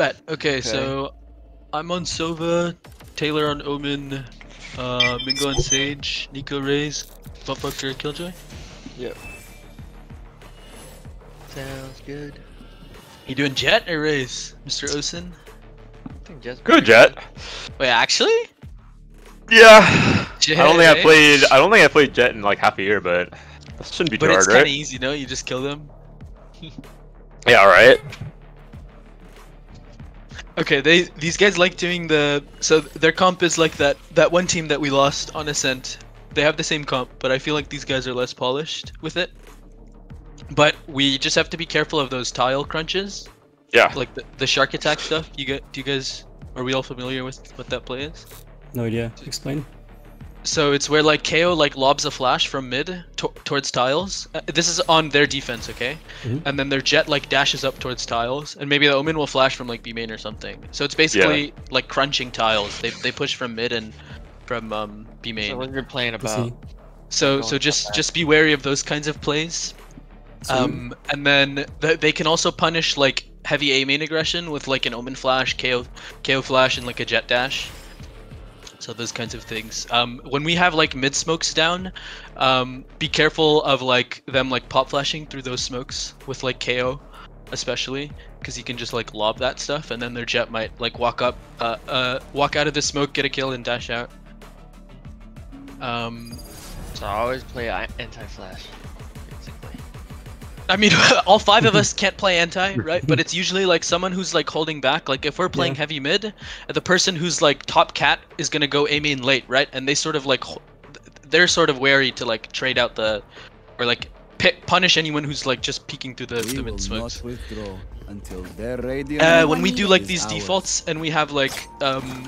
Bet. Okay, so I'm on Sova, Taylor on Omen, uh, Mingo on Sage, Nico Raze, Buttbucker Killjoy. Yep. Sounds good. You doing Jet or Raze, Mr. Osen? I think Jet's Good Jet. Wait, actually? Yeah. Jet, I don't think I eh? played. I don't think I played Jet in like half a year, but that shouldn't be too But it's hard, kind of easy, no? You just kill them. Yeah, right. Okay, they these guys like doing the so their comp is like that that one team that we lost on Ascent. They have the same comp, but I feel like these guys are less polished with it. But we just have to be careful of those tile crunches, Yeah. like the, the shark attack stuff. You get do you guys are we all familiar with what that play is? No idea. Explain. So it's where like KO like lobs a flash from mid to towards tiles. Uh, this is on their defense, okay? Mhm. And then their jet like dashes up towards tiles, and maybe the Omen will flash from like B main or something. So it's basically like crunching tiles. They they push from mid and from um B So main. what you're playing about? So so just just be wary of those kinds of plays. Um, and then th- they can also punish like heavy A main aggression with like an Omen flash, KO, KO flash, and like a jet dash. So those kinds of things. Um, when we have like mid smokes down, um, be careful of like them like pop flashing through those smokes with like KO, especially because you can just like lob that stuff, and then their jet might like walk up, uh, uh, walk out of the smoke, get a kill, and dash out. Um, So I always play anti-flash. Basically. I mean, all five of us can't play anti, right? But it's usually like someone who's like holding back. Like if we're playing Yeah. heavy mid, the person who's like top cat is gonna go A main late, right? And they sort of like, they're sort of wary to like trade out the, or like pick, punish anyone who's like just peeking through the, We the will mid smokes. until their radiant Uh, when we do like these ours. defaults and we have like um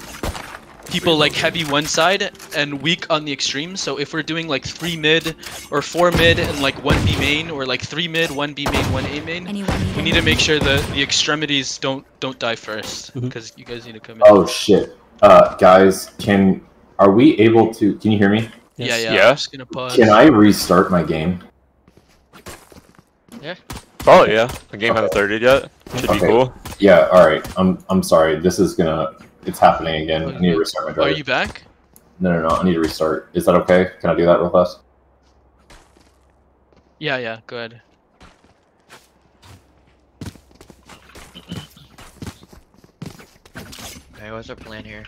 people like heavy one side and weak on the extreme. So if we're doing like three mid or four mid and like one B main or like three mid, one B main, one A main, Anyone we need to make sure the the extremities don't don't die first because you guys need to come in. Oh shit. Uh, guys, can are we able to? Can you hear me? yeah, yes. yeah. Yeah. I'm just gonna pause. Can I restart my game? Yeah. Oh yeah. The game hasn't started yet. Should be cool. Yeah. All right. I'm I'm sorry. This is gonna. It's happening again. I need to restart my drive. Are you back? No, no, no. I need to restart. Is that okay? Can I do that real fast? Yeah, yeah. Go ahead. Okay, what's our plan here?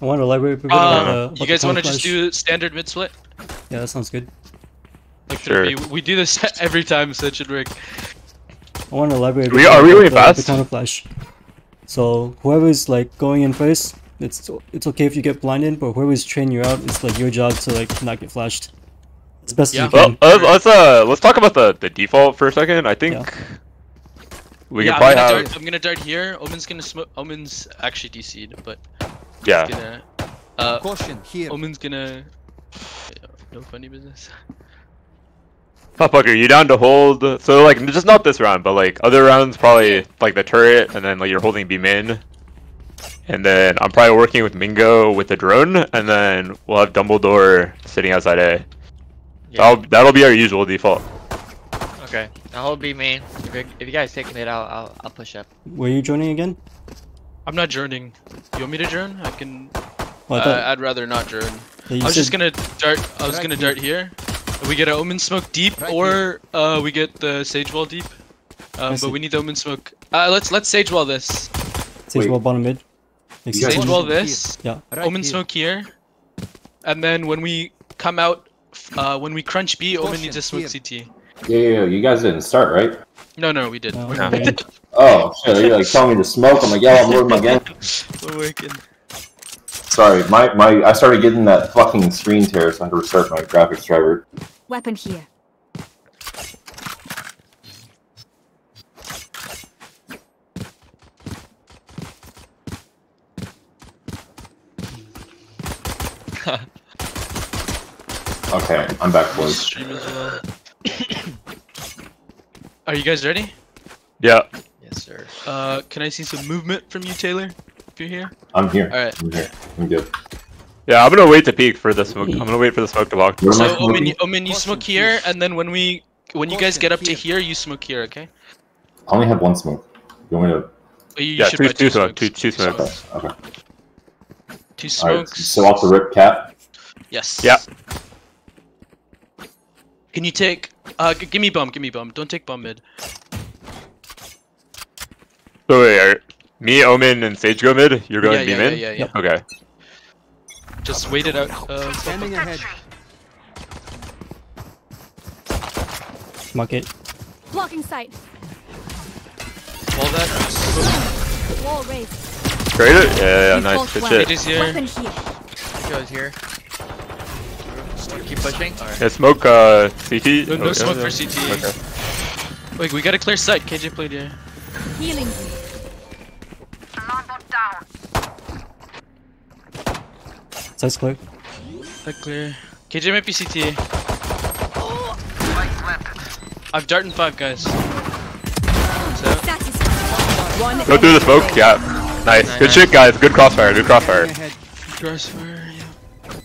I want to elaborate a bit Uh, about, uh, you guys want to just do standard mid split? Yeah, that sounds good. Like Sure. 3B? We do this every time, so it should work. I want to elaborate. We- are we about going the, fast? The counter flash. So whoever is like going in first, it's it's okay if you get blinded, but whoever is training you out, it's like your job to like not get flashed. As best Yeah. as you Well, can. let's, let's uh let's talk about the the default for a second. I think we yeah, can I'm probably gonna, have dart, I'm gonna dart here. Omen's gonna smoke. Omen's actually DC'd, but yeah. gonna. Uh, Caution here. Omen's gonna. No funny business. Fucker, you down to hold? So like just not this round, but like other rounds, probably like the turret, and then like you're holding B min, and then I'm probably working with Mingo with the drone, and then we'll have Dumbledore sitting outside A. Yeah. That'll that'll be our usual default. Okay. I'll hold B main. If, you- if you guys take mid, I'll, I'll I'll push up. Were you joining again? I'm not journing. You want me to journ? I can. Well, I uh, thought I'd rather not journ. that you I was said- just gonna dart. I was gonna dart here. We get an omen smoke deep, Right or uh, we get the sage wall deep. Um, but we need the omen smoke. Uh, let's let's sage wall this. Sage Wait. wall bottom mid. Makes Sage sense. wall this. Yeah. Right omen here. smoke here. And then when we come out, uh, when we crunch B, omen needs to smoke Caution, CT. Yeah, yeah, yeah. You guys didn't start, right? No, no, we did. No, We're, No. okay. Oh shit. You're like telling me to smoke. I'm like, yeah, I'm loading my gun. we're working. Sorry, my my. I started getting that fucking screen tear, so I had to restart my graphics driver. Weapon here. Okay, I'm back, boys. Stream. Are you guys ready? Yeah. Yes, sir. Uh, can I see some movement from you, Taylor? If you're here. I'm here. All right. I'm here. I'm good. Yeah, I'm gonna wait to peek for the smoke. I'm gonna wait for the smoke to walk. Where So Omen, smoking? you- Omen, you smoke here, and then when we, when you guys get up to here, you smoke here, okay? I only have one smoke. You want me to Oh, you, you Yeah, should two- buy two two smoke, smokes. two- two smokes. Okay. Two Alright. smokes. So off the rip cap. Yes. Yeah. Can you take? Uh, give me bomb. Give me bomb. Don't take bomb mid. So wait, are, me, Omen, and Sage go mid. You're going yeah, B yeah, mid. yeah, yeah, yeah. Okay. Just wait it out. Uh, Scanning ahead. Market. Blocking sight. all that. Wall raised. Great it. Yeah, yeah, yeah, nice. fought Good well. shit. It is here. Weapon here. Goes here. Keep pushing. Alright. Yeah, smoke uh, CT. No, no Okay. smoke for CT. Okay. Wait, we gotta clear sight. KJ played here. Healing. Side's clear. Sight clear. KJ might be CT. I've dart in five guys. So, Go through the smoke. Yeah. Nice. Nice. Good shit, guys. Good crossfire. Good crossfire. Scanning ahead. crossfire. Yeah.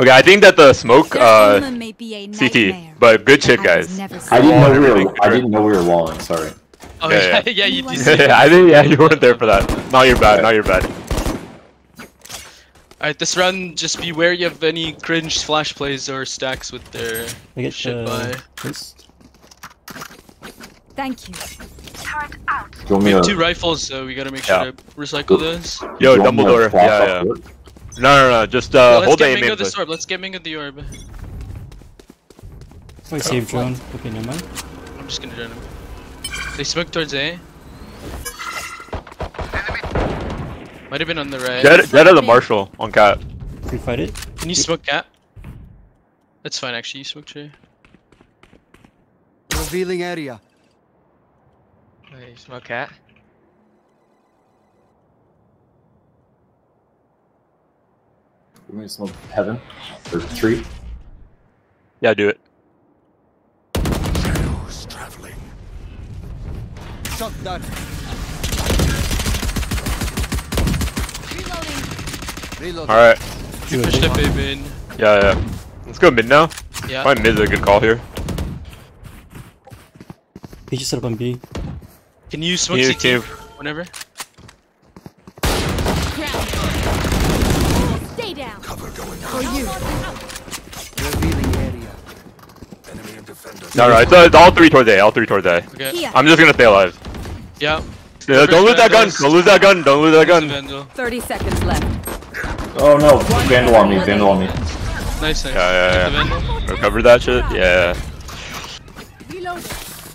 Okay, I think that the smoke Their uh omen may be a nightmare. CT, but good shit, guys. I didn't know we were. I didn't know we were walling. Sorry. Oh Yeah, yeah, yeah. yeah, you did. I think yeah, you weren't there for that. Not your bad. Not your bad. Alright, this round, just be wary of any cringe flash plays or stacks with their I get shit uh, by. this. Thank you. Do you want me to? Two rifles, so we gotta make sure Yeah. to recycle those. Yo, do you want me to Dumbledore. Yeah, off yeah. No, no, no. Just uh, Well, let's hold the get aim Mingo in. the place. orb. Let's get Mingo the orb. Oh, save drone. Okay, never mind. I'm just gonna drone him. They smoke towards A. Might have been on the right. Dead, dead of the marshal on cat. Free fight it. Can you smoke cat? That's fine actually, you smoke tree. Revealing area. Wait, smoke cat. You want to smoke heaven or tree? Yeah, do it. Shadows traveling. Shot done. Reloading. Reload. All right. Do it. Pushed up A. Yeah, yeah. Let's go mid now. Yeah. Probably mid's a good call here. He just set up on B. Can you smoke Can you, CT can you, whenever? Stay down. For you. Revealing area. no, no, it's, uh, it's all three towards A. All three towards A. Okay. I'm just gonna stay alive. Yeah. Yeah, don't lose that gun. Don't lose that gun. Don't lose that gun. 30 seconds left. Oh no! Vandal on me. Vandal on me. Nice, nice. Yeah, yeah, Get the Vandal. Recover that shit. Yeah. Reloading.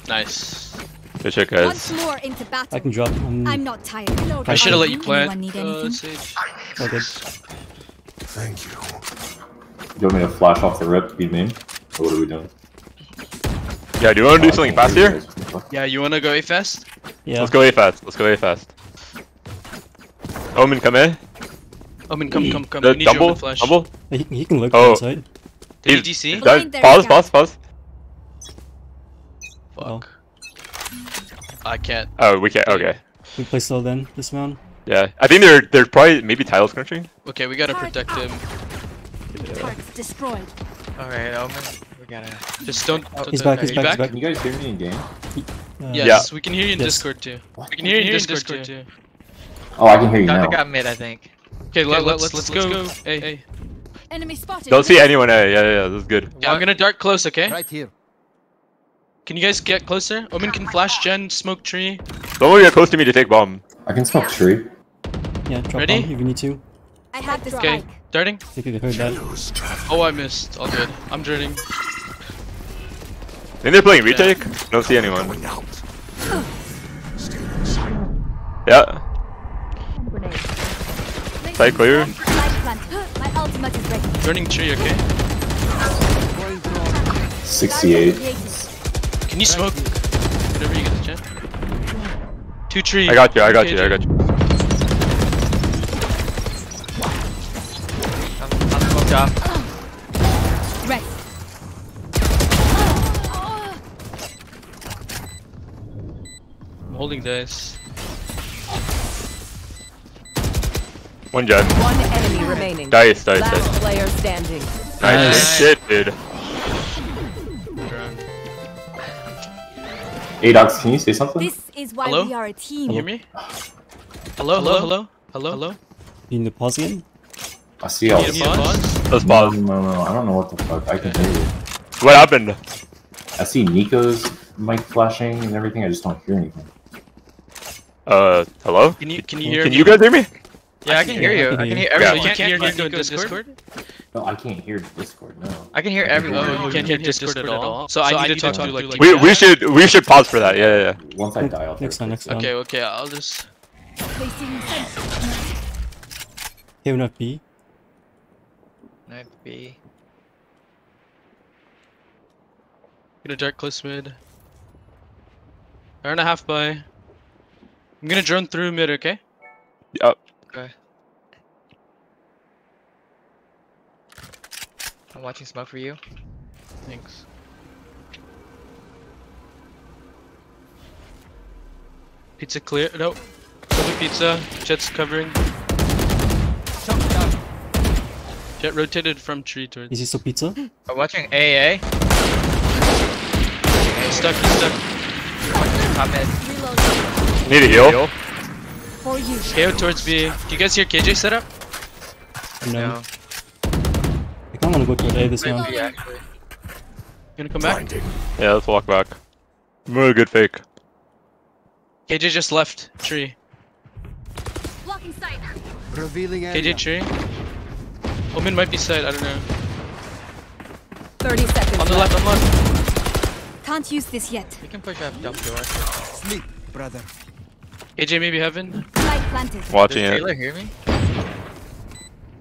Nice. Good shit, Once guys. more into battle. I can drop. Um, I'm not tired. Reloading. I should have let you plant. need Uh, anything? Sage. all good. Do you want me to flash off the rip? Be mean? Or what are we doing? Yeah, do you want to do something fast here? Yeah, you wanna go A fast? Yeah. Let's go A fast. Let's go A fast. Omen, come in. Omen, come, come, come. The We need you double, on flash. double. He, he can look Oh. inside. Did He's- he DC? Blind That, there, pause, yeah. pause, pause. Oh. Fuck. I can't. Oh, we can't. Okay. We play slow then this round. Yeah, I think they're they're probably maybe title scrunching. Okay, we gotta protect him. Targets destroyed. Alright, Omen. We gotta. Just don't. don't He's don't- back, he's you back, he's back. Can you guys hear me in game? Uh, Yes, we can hear you in Yes. Discord too. We can hear you in Discord, too. Oh, I can hear you Got, now. got mid, I think. Okay, let, let, let's let's go. Hey, hey. Enemy spotted. Don't see anyone A. Yeah, yeah, yeah, this is good. Yeah, I'm gonna dart close. Okay. Right here. Can you guys get closer? Omen can flash gen, smoke tree. Don't get close to me to take bomb. I can smoke tree. Yeah, drop Ready? bomb if you need to. I have the Okay, darting. I think you heard that. Oh, I missed. All good. I'm darting. think they're playing retake. Don't see anyone. Yeah. Side clear. Light plant. My ultimate is ready. Darting tree. Okay. 68. Can you smoke? Whenever you get the chance. Two trees. I got you. I got you. I got you. I'm, I'm smoked off. I'm holding this. One jet. One enemy remaining. Dice, dice, Last dice. player standing. Nice. Nice. Shit, dude. Drone. Adox, can you say something? This is why Hello? we are a team. Can you hear me? Hello, hello, hello, hello, hello. You need to pause again? I see all this. a? Let's No, pause. no, no, I don't know what the fuck. I can hear you. What happened? I see Nico's mic flashing and everything. I just don't hear anything. Uh, hello? Can you can you hear Can me? you guys hear me? Yeah, I can hear you. I can hear So everyone. you can't hear Nico Nico in Discord? Discord? No, I can't hear Discord. No. I can hear oh, everyone. Oh, you can't hear Discord at all. So I need to talk to like. We we should we should pause for that. Yeah, yeah. yeah. Once I die, I'll Next time, next time. Okay, okay, I'll just. Placing sensor. Haven up B. Knife B. Gonna dark close mid. Hour and a half by. I'm gonna drone through mid, okay? Yep. Okay. I'm watching smoke for you. Thanks. Pizza clear. No. Cover pizza. Jet's covering. Shot down. Jet rotated from tree towards. Is he still pizza? I'm watching AA. He's stuck. He's stuck. Top mid. Reloading. Need a heal. For you. KO towards B. Do you guys hear KJ set up? No. No. I kinda wanna go to A this Mid round. B. You gonna come back? Yeah, let's walk back. Really good fake. KJ just left tree. Blocking sight. Revealing area. KJ tree. Omen might be side. I don't know. 30 seconds. On the left. On the left. Can't use this yet. We can push up dump door. Sleep, brother. KJ maybe heaven. Light planted. Watching Does it. Taylor hear me?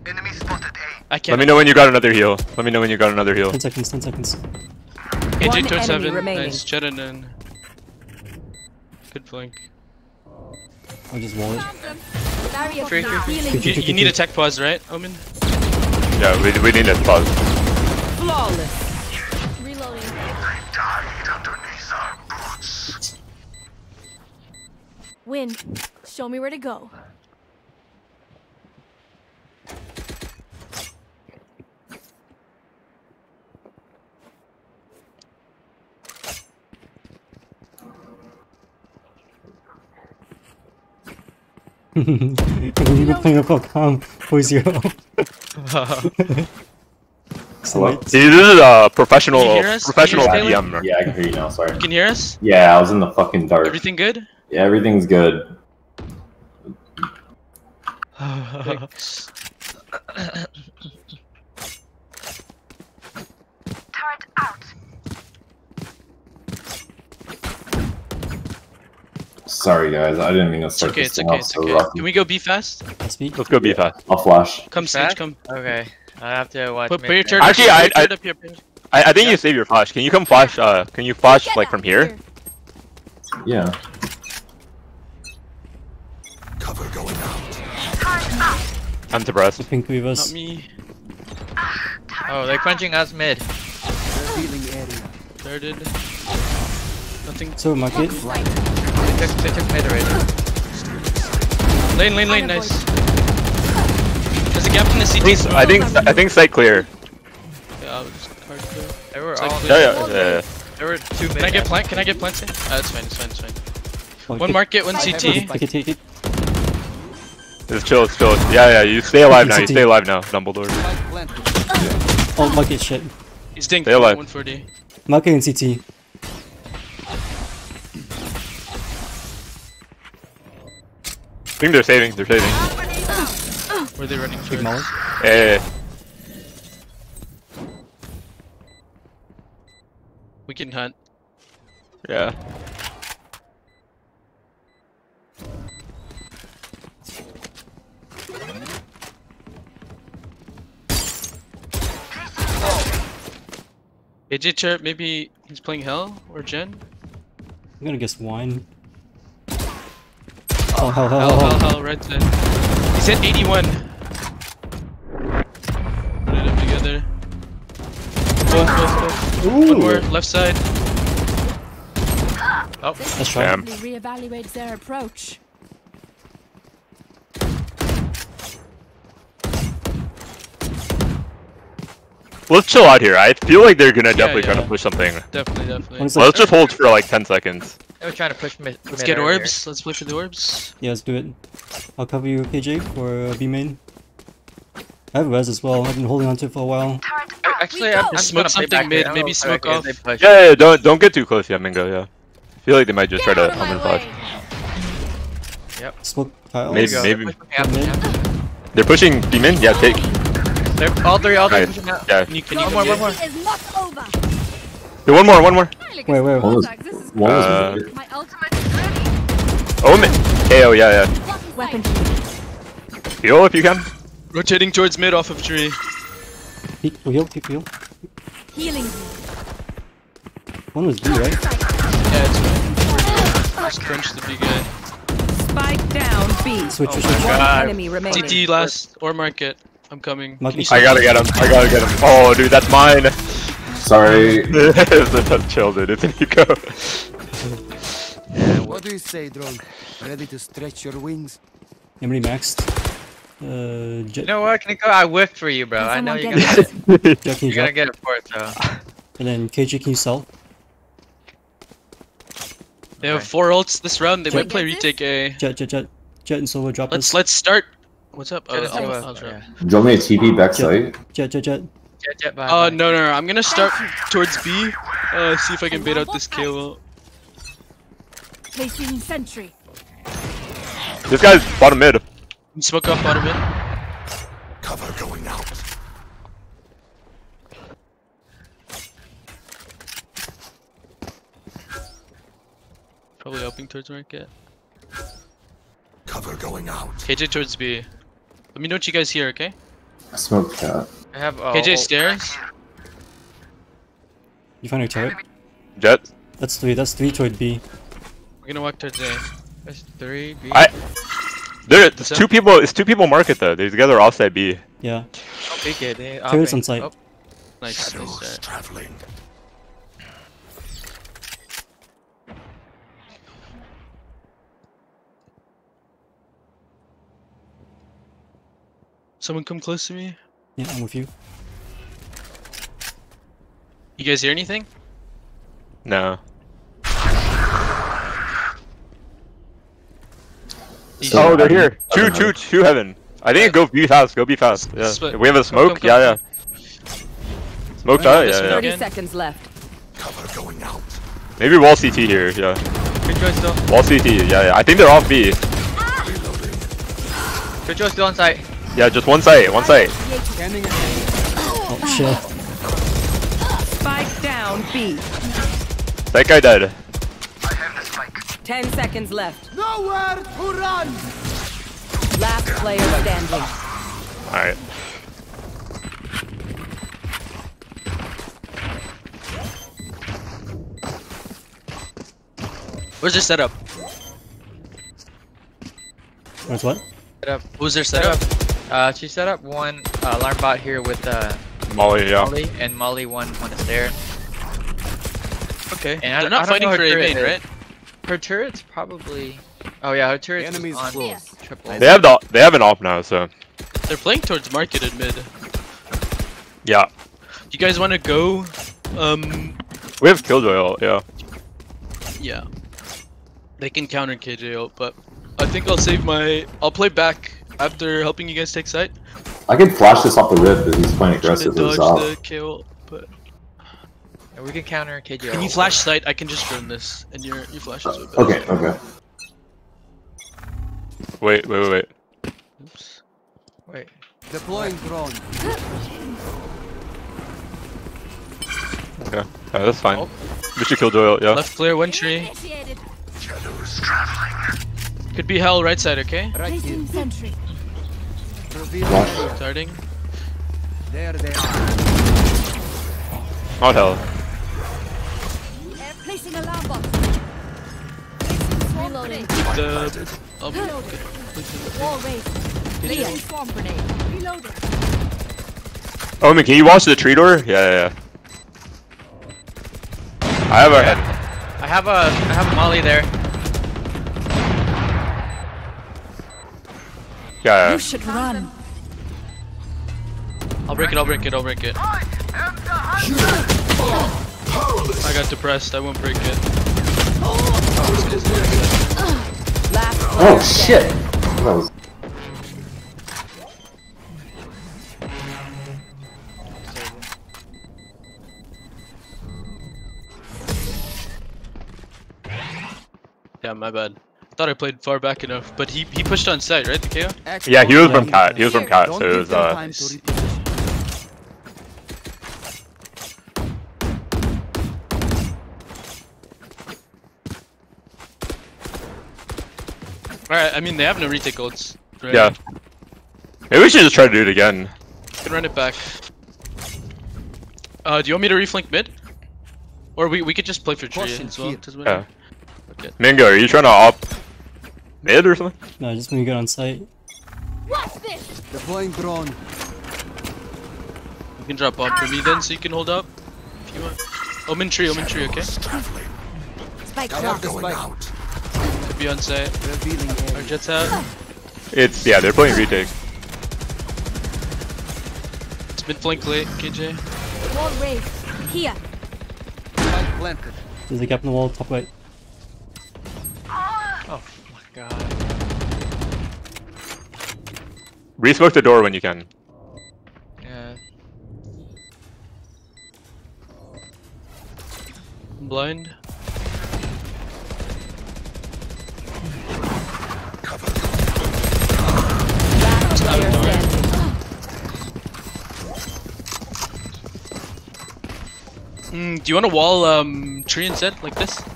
Enemy spotted I can't. Let me know when you got another heal. Let me know when you got another heal. 10 seconds, 10 seconds. KJ One towards enemy heaven. remaining. Nice. Jet and. Good flank. I'll just wall it. Barrier Free, free, You, you need a tech pause, right, Omen? Yeah, we, we need a pause. Flawless. Win. Show me where to go. We've been playing up calm 4-0. Hello? See, this is a professional Can you hear us? professional Can you hear us, DM. Yeah, I can hear you now. Sorry. You can hear us? Yeah, I was in the fucking dark. Everything good? Yeah, everything's good. Thanks. Sorry, guys. I didn't mean to It's start okay, this it's okay, off it's so okay. rough. Can we go B fast? Let's be. Let's go B fast. I'll flash. Come, Sage, come. Okay. I have to watch. Put, put your then. turret Actually, up I- here, I- up here, I, I think Yeah. you save your flash. Can you come flash? Uh, can you flash Get like that from here? Yeah. I'm to breast. The pink Not weavers. me. Oh, they're punching us mid. Revealing area. Started. Nothing. So market. Sight. They took, they took mid already. Lane, lane, lane, nice. There's a gap in the CT. I think I think I think site clear. Yeah, I'll just hard to- They were all. like Yeah, yeah, yeah. There were two mid. Can I get plant? Can I get planting? Ah, it's fine, it's fine, it's fine. One Market. market, one Take CT. It, take it, take it. It's chill, it's chill. Yeah, yeah. You stay alive now. You stay alive now, Dumbledore. Light planted. Oh, market shit. He's dinked. Stay alive. 140. Market and CT. I think they're saving. They're saving. Where are they running Big towards? Molly. Hey, We can hunt. yeah. AJ Chirp, maybe he's playing Hell or Jen? I'm gonna guess wine. Oh, hell, hell, Hell, hell, hell, hell. hell, right side. He's at 81. Put it up together. Both, both, both. One more, left side. Let's try. Damn. Reevaluate their approach. Let's chill out here. I feel like they're gonna definitely try to push something. Definitely, definitely. One Let's just hold for like 10 seconds. They were trying to push mid. Let's mid get earlier. orbs. Let's wait for the orbs. Yeah, let's do it. I'll cover you, KJ, for uh, B main. I have res as well. I've been holding on to it for a while. A- Actually, I'm, I'm just Smoke something back mid, here. Maybe smoke I can- off. they. Yeah, yeah, don't don't get too close yet, Mingo. Yeah, I feel like they might just try to out of my omen flash. way. Smoke Kyle. Maybe- There you go. maybe- They're pushing out, yeah. They're pushing demon. Yeah, take. They're all three, all three Right. pushing out. Yeah. Can you, can Your you more, one more. duty is not over. Hey, one more, one more. Wait, wait, One wait. was, This is one was Uh, mid. my ultimate. Omen. KO. Yeah, yeah. Weapon Heal if you can. rotating towards mid off of tree? Peek, we heal, peek, heal. healing. One was B, right? Yeah, it's Just crunch the big guy. Spike down B. Switch, switch, switch. One enemy remaining. TT last or market. I'm coming. Mark Can me you I gotta get him. I gotta get him. Oh, dude, that's mine. Sorry. That's chill, dude. It's an eco. What do you say, drone? Ready to stretch your wings? Anybody maxed? Uh, You know what, Nico? I whiffed for you, bro. I know you're gonna, Jet, can you you're gonna get it for it, so. And then KJ, can you sell? They have four ults this round. They Jet- might play Get this? retake A. Jet, Jet, Jet. Jet and Solo drop Let's us. let's start. What's up? Jet is I'll- over. I'll drop. Yeah. Do you want me to TP backside? Jet, Jet, Jet. Jet, jet, bye, Uh, bye. no, no, no. I'm gonna start towards B. Uh, see if I can bait out this KO. Placing sentry. This guy's bottom mid. Smoke off bottom mid. Cover going out. Probably helping towards market. Cover going out. KJ towards B. Let me know what you guys hear, okay? I smoked that. I have. Uh, oh, KJ oh, stairs. You find your turret? Jet. That's three, that's three toward B. We're gonna walk towards A. There's three. B. I. There, it's What's up? two people. It's two people market though. They're together offside B. Yeah. Don't peek it. They, I'll Turret's on site. Oh, Nice. nice start. traveling. Someone come close to me. Yeah, I'm with you. You guys hear anything? No. Easy. Oh, they're I here. didn't- I Two, didn't two, know. two heaven. I think go be fast. Go be fast. Yeah. Split. We have a smoke. come, come. Yeah, yeah. Smoke Right, out. Yeah, yeah. Thirty seconds left. Cover going out. Maybe wall CT here. Yeah. Good choice still. Wall CT. Yeah, yeah. I think they're off B. Good choice still on site. Yeah, just one site. One site. Scanning ahead. Oh, shit. Spike down B. That guy dead. Ten seconds left. Nowhere to run! Last player standing. All right. Where's their setup? Where's what? Set up. What was their Set setup? Up. Uh, she set up one uh, alarm bot here with uh, Molly. Yeah. Molly, and Molly one on the stair. Okay. And I- They're I not don't fighting for her A turret main, is. right? Her turret's probably. Oh yeah, her turret's Enemies on close. triple. They have the. They have an op now. So. They're playing towards market at mid. Yeah. You guys want to go? Um, We have Killjoy ult. Yeah. yeah. They can counter KJ ult, but I think I'll save my. I'll play back after helping you guys take site. I can flash this off the rip because he's playing Try to aggressive dodge the KO ult, but And we can counter KJ. can you flash sight? I can just drone this, and your your flash is with Okay, okay. Wait. Wait. Wait. Wait. Oops. Wait. Deploying drone. Okay. Yeah, that's fine. Oh. We should Killjoy ult. Yeah. Left clear, one tree. Could be hell right side, okay? Right here. Sentry. Revealing Flash. Starting. There they are. Not hell. Placing alarm bot. Reloading. The. I'll be Reloading. good. Wall raised. Placing swarm grenade. Reloading. Oh, Omen, can you watch the tree door? Yeah, yeah, yeah. I have our head. I have a I have a Molly there. Yeah, yeah. You should run. I'll break it, I'll break it, I'll break it. I got depressed, I won't break it. Last Oh shit! Was Yeah, my bad. Thought I played far back enough, but he he pushed on site, right? The KO. Yeah, he was from Yeah. cat. He was from Here, cat, so it was them uh. time to reposition. All right. I mean, they have no retake ults. Right? Yeah. Maybe we should just try to do it again. Can run it back. Uh, do you want me to reflank mid? Or we we could just play for tree Caution as well. Yeah. Okay. Mingo, are you trying to op mid or something? No, just when you get on site. Watch this. Deploying drone. You can drop bomb for me then, so you can hold up if you want. Omen tree, omen tree, okay? Spike drop. the spike. Could be on site. Revealing Our jets out. It's yeah, they're playing retake. It's mid flank late, KJ. Wall raised. Here. Spike planted. There's a gap in the wall, top right. God. Resmoke the door when you can. Yeah. I'm blind. Last player standing. Mm, do you want to wall um tree instead, like this?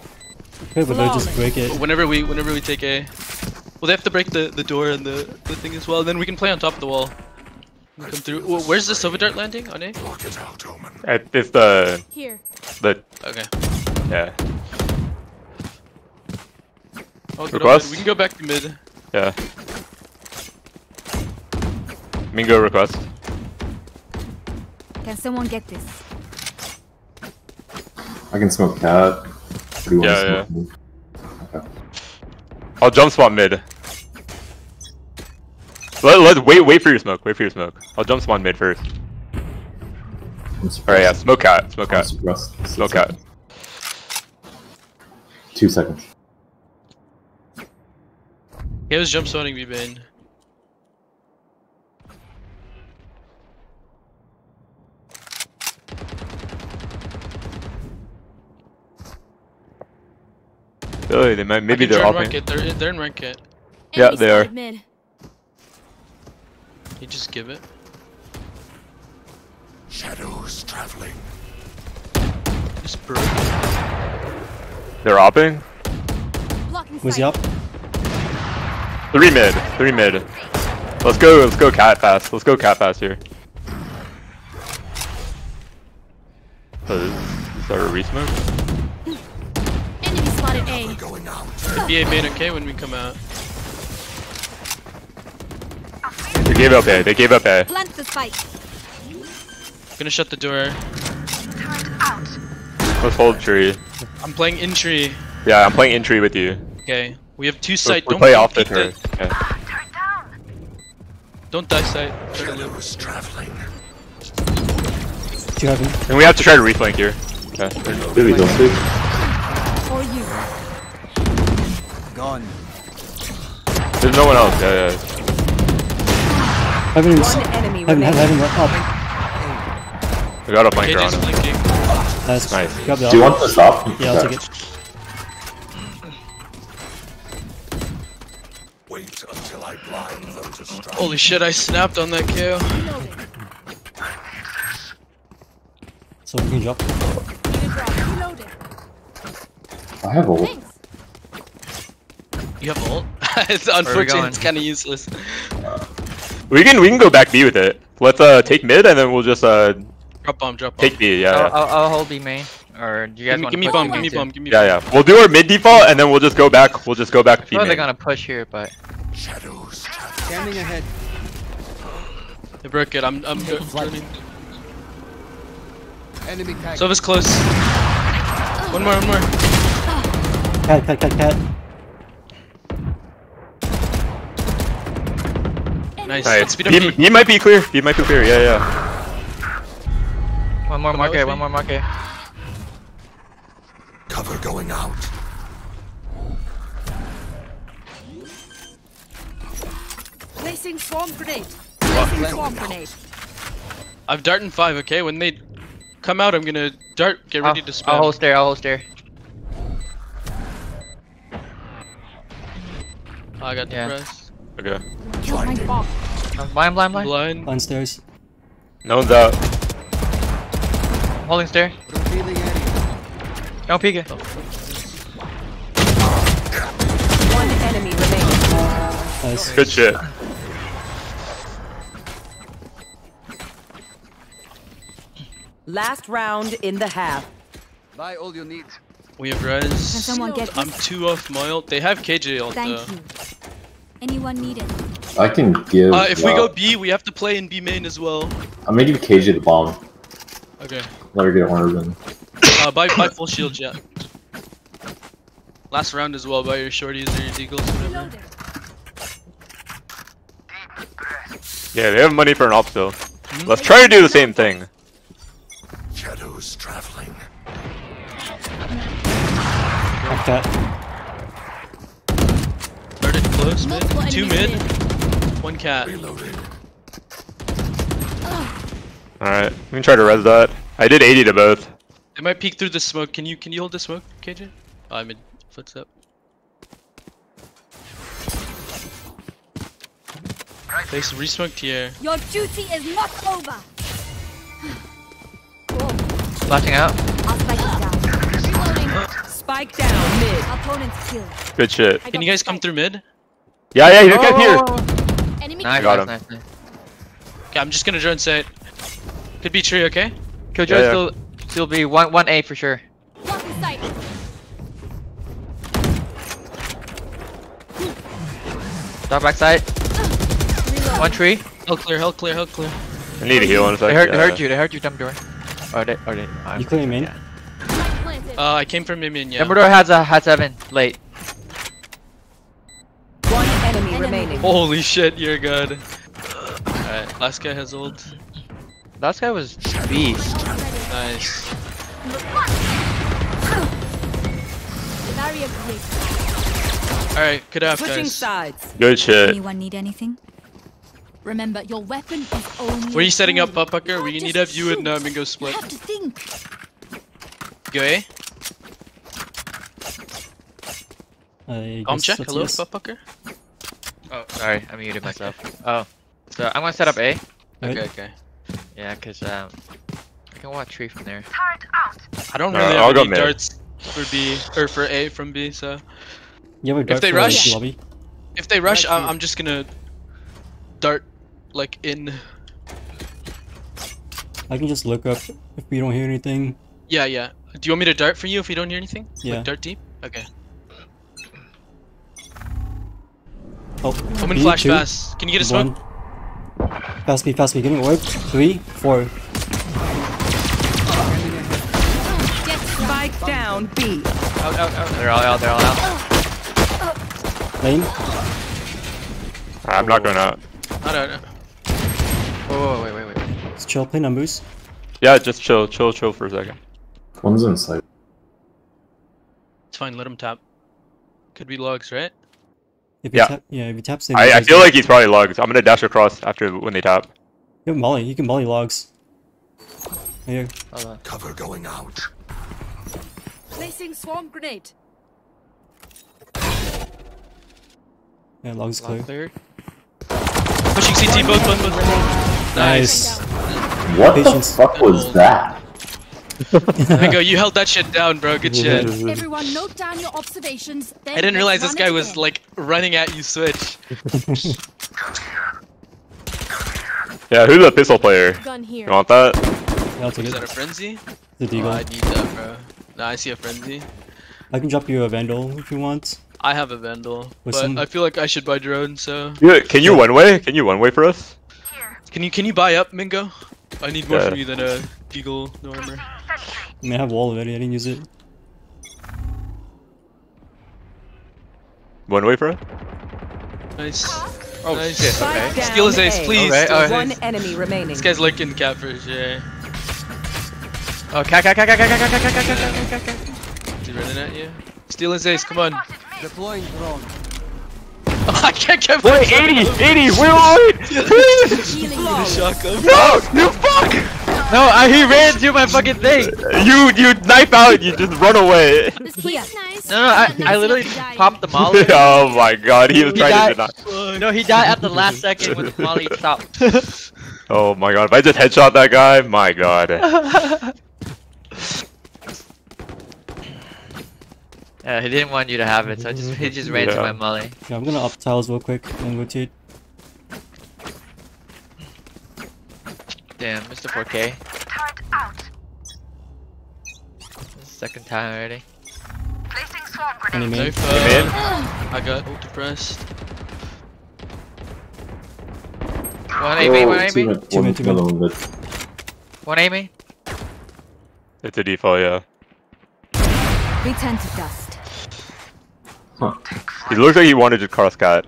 Okay, but they'll just break it. Whenever we whenever we take a, well they have to break the the door and the the thing as well. Then we can play on top of the wall. We Come through. Wh- Where's the silver dart landing on A? It- It's the Here. the Okay. yeah oh, I'll Request? We can go back to mid. yeah. Mingo request. Can someone get this? I can smoke cat. What do you want Yeah, smoke? Okay. I'll jump spot mid. Let let wait wait for your smoke. Wait for your smoke. I'll jump spawn mid first. I'm All right, yeah. Smoke cat. Smoke I'm cat. Smoke cat. Two seconds. He was jump spawning me, main. Really, they might maybe they're join hopping. Market. They're they're in market. Yeah, they are. Mid. You just give it. Shadows traveling. Just bro. They're hopping. Blocking Was he up? Three mid. Three mid. Let's go. Let's go cat fast. Let's go cat fast here. Oh, is, is there a resmoke? Going out. Could be okay when we come out. They gave up A. They gave up A. Plant the spike. Gonna shut the door. Let's hold tree. I'm playing in tree. Yeah, I'm playing entry with you. Okay. We have two We site. we Don't play off the peek turret. the- Yeah. Don't die site. Try to live. Shadows traveling. Do you have him? And we have to try to reflank here. Yeah. Baby, don't sleep. For you. Gone. There's no one else. Yeah, yeah. Heaven is. One enemy Heaven, heaven, remaining. heaven, up. We got a flanker KJ's on him. flanking. Nice. Nice. Grab the Do you want the stop? Yeah, I'll take it. Wait until I blind them to strike. Holy shit! I snapped on that KO. So we can drop. Need a drop. Reloading. I have a. Thanks. You have ult? it's unfortunate. It's kind of useless. We can we can go back B with it. Let's uh take mid and then we'll just uh Drop bomb. Drop bomb. take B. Yeah. I'll. I'll, I'll hold B main. Or do you guys Give me, give me to bomb. Give me bomb. Give me Yeah, bomb. yeah. We'll do our mid default and then we'll just go back. We'll just go back to B Oh, they're main. gonna push here, but Shadows traveling. Scanning ahead. They broke it. I'm. I'm running. Enemy tag. So it's close. One more. One more. Cat, cat, cat, cat. Nice. Alright, speed up. You, might be clear. You might be clear. Yeah, yeah. One more marker. One more marker. Cover going out. Placing swarm grenade. Placing swarm grenade. I've darted five. Okay, when they come out, I'm gonna dart. Get ready I'll, to spam. I'll hold. I'll hold. Oh, I got yeah. depressed. Okay. Kill my bomb. I'm blind, blind, blind. Blind. On stairs. No one's out. I'm holding stair. Don't peek it. Oh. One enemy remaining. Nice. Good shit. Last round in the half. Buy all you need. We have res. Can someone get I'm this? two off my ult. They have KJ ult Thank though. you. Anyone need it? I can give. Uh, if we uh, go B, we have to play in B main as well. I'm gonna give KJ the bomb. Okay. Let her get one of them. Uh, buy, buy full shield, yeah. Last round as well, buy your shorties or your deagles, whatever. Yeah, they have money for an op still. Let's try to do the same thing. Shadows traveling. Off cat. Started close, mid. Two mid, one cat. Reloading. Alright, we can try to res that. I did 80 to both. They might peek through the smoke. Can you can you hold the smoke, KJ? Oh, I'm in footstep. They resmoked here. Your duty is not over. Flashing out. I'll spike it down. Reloading. Spike down mid. Opponent's killed. Good shit. Can you guys come through mid? Yeah, yeah, you got here. Enemy Nice, Got nice, him. nice, nice. Okay, I'm just gonna drone site. Could be tree, okay? Killjoy Yeah, yeah. still still be one one A for sure. blocking sight. Dog backside. Reload. One tree. Hell clear, hell clear, hell clear. I need a heal in a They sec. heard, yeah. they heard you. They heard you. Dumbledore. Or they, or they. I'm- You clear main? yeah. Uh, I came from Mimian, yeah. Dumbledore has a has seven late. One enemy Enemy. remaining. Holy shit, you're good. Alright, last guy has ult. Last guy was beast. Nice. Alright, good after Switching guys. sides. Good shit. Anyone need anything? Remember, your weapon is only. Were you setting up tool. Pucker? You We need to have you and uh, shoot. Mingo You split. have to think. Go A. I Um guess check. that's Hello, yes. Pucker. Oh, sorry, I muted myself. Oh, so I'm gonna set up A. Right. Okay, okay. Yeah, cause um, I can watch tree from there. I don't really I'll have go any mid. darts for B or for A from B, so You have a dart they for rush- lobby? if they rush, I'm, I'm just gonna dart like in. I can just look up if we don't hear anything. Yeah, yeah. Do you want me to dart for you if you don't hear anything? Yeah. Like dart deep. Okay. Oh, Omen B, flash two, fast. Can you get a smoke? One. Fast B, fast B, getting orb. Three, four. Spike down B. Out, out, out. They're all out. They're all out. Lane. I'm not going out. I don't know. Oh, wait, wait, wait. Let's chill, play numbers. Yeah, just chill, chill, chill for a second. One's inside. It's fine. Let him tap. Could be logs, right? If you Yeah. tap, yeah, if you tap, I, I feel like he's probably logs. I'm gonna dash across after when they tap. You have molly. You can molly logs. Here. Hold. Cover going out. Placing swarm grenade. Yeah, logs Lock clear. cleared. Pushing CT both, both, both. Nice. What Patience. the fuck was that? Mingo, you held that shit down, bro. Good shit. Everyone, note down your observations. I didn't realize this guy was again. like running at you, switch. Yeah, who's the pistol player? Gun here. You want that? Yeah, I'll take Is it. that a frenzy? The Oh, I need that, bro. Nah, I see a frenzy. I can drop you a vandal if you want. I have a vandal, With but some- I feel like I should buy drone. So Yeah, can you one way? Can you one way for us? can you can you buy up, Mingo? I need more Yeah. from you than a deagle, no armor. I mean, I have wall already. I didn't use it. One way for us? Nice. Oh Nice. shit. Okay. Steal his ace, please. Alright, steal his. One enemy remaining. This guy's licking cat for sure. Oh, cat, cat, cat, cat, cat, cat, cat, cat, cat, cat, cat, cat. Is he running at you? Steal his ace, come on. Deploying drone. I can't get Wait, 80, 80, wait, wait, wait! Healing shotgun. No, you fuck! No, I, he ran to my fucking thing. You, you knife out, you just run away. This place nice. No, no, I, I literally popped the molly. oh my god, he was He trying to died- deny. No, he died at the last second with the molly stop. Oh my god, if I just headshot that guy, my god. Yeah, he didn't want you to have it, so I just he just ran to Yeah. my molly. Yeah, I'm gonna up tiles real quick and rotate. Damn, Mr. 4K. Second time already. Any main. Knife, Hey, uh, I got ult depressed. One aiming, one Oh, two aiming, mid, Two one mid, two mid, mid. one mid. one aiming. It's a default, yeah. We turn to dust. He looks like he wanted to cross cat.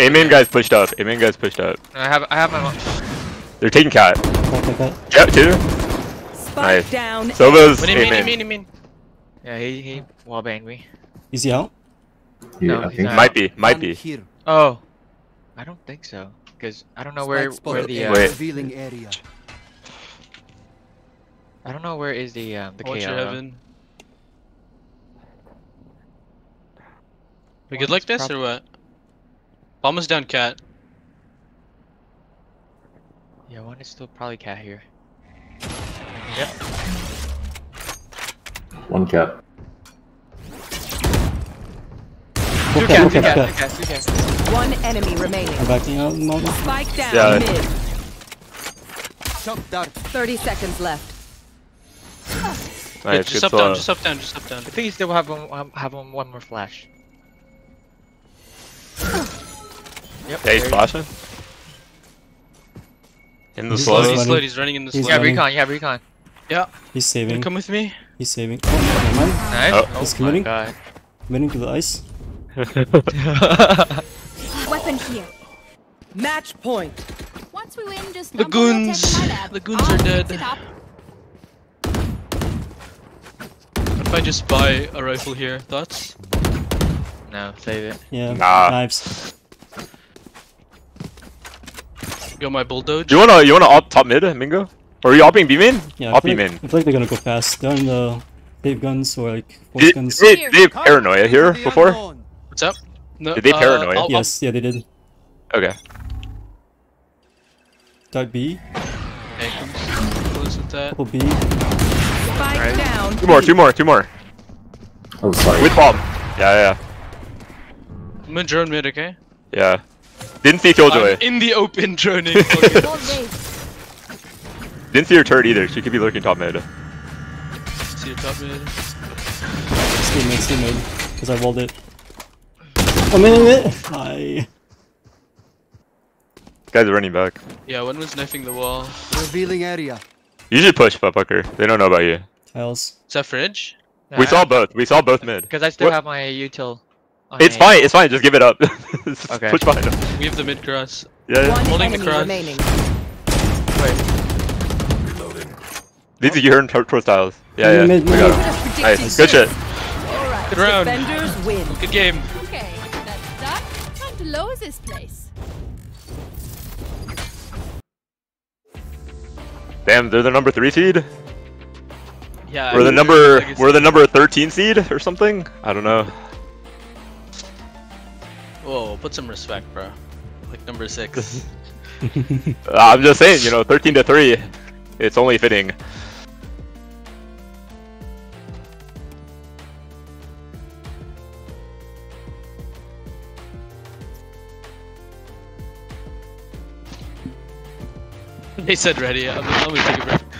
Amen guys pushed up. Amen guys pushed up. I have I have my mo- They're taking cat. Too. Spike Nice. down. Sova's What mean? What do you mean? What do you mean? Yeah, he he wallbanged me. Is he out? Yeah, No, I think. Might be, might be. Here. Oh, I don't think so, because I don't know where where the uh, revealing area. I don't know where is the um the Watch KO. your heaven. We good like this or what? Bomb us down, cat. Yeah, one is still probably cat here. Yep. One cat. Go Two cat, cat, two cat, cat, cat. two cat, two cat. One enemy remaining. I'm backing out. No, no. Spike down Yeah. mid. Shock dart. 30 seconds left. Nice, Yeah, just good up down, just up down, just up down. I think he still have one have one, one more flash. Yep. Yeah, he's flashing. In the He's slow. He's running. slow, he's running in the He's slow. Yeah, running. recon. Yeah, recon. Yeah. He's saving. come with me? He's saving. Oh, never mind. Nice. Oh. Oh, He's my committing. god. Committing to the ice. Weapon here. Match point. Once we win, just The dump all your tech goons. in my lab. The goons are dead. What if I just buy a rifle here? Thoughts? no, save it. Yeah. Nah. Knives. Go my bulldog. you wanna you wanna op top mid, Mingo? Or are you opping B main? Yeah. I Op feel, B like. I feel like they're gonna go fast. They're in the save guns or like force Did, guns. did, did they have paranoia here before? What's up? No, Did they uh, paranoid? I'll- I'll- Yes. Yeah, they did. Okay. Dart B. Okay, come close with that. Couple B. Spike Right. down. Two more, two more, two more. Oh, sorry. With bomb. Yeah, yeah, I'm in drone mid, okay? yeah. Didn't see I'm Killjoy. in the open droning. Okay. Wall raised. Didn't see her turret either. She could be lurking top mid. See your top mid. Stay mid. Stay mid. Because I walled it. A minute. Hi. Guys are running back. Yeah, one was knifing the wall. Revealing area. You should push, Fucker. They don't know about you. Tiles. Is that fridge? We saw both. We saw both mid. Because I still What- have my util. On It's A. fine. It's fine. Just give it up. Just Okay. Push behind him. We have the mid cross. Yeah. yeah. Holding the cross. remaining. Reloading. These are your tor- towards tiles. Yeah, yeah. Mid, We mid, got him. Nice. Good shit. Alright. Good round. Defenders win. Good game. Okay, that's done. Time to lose this place. Damn, they're the number three seed. Yeah. We're the I- number. I guess- We're the number thirteen seed or something. I don't know. Whoa, put some respect, bro. Like number six. I'm just saying. You know, thirteen to three. It's only fitting. they said ready. I'm, I'm gonna take a break.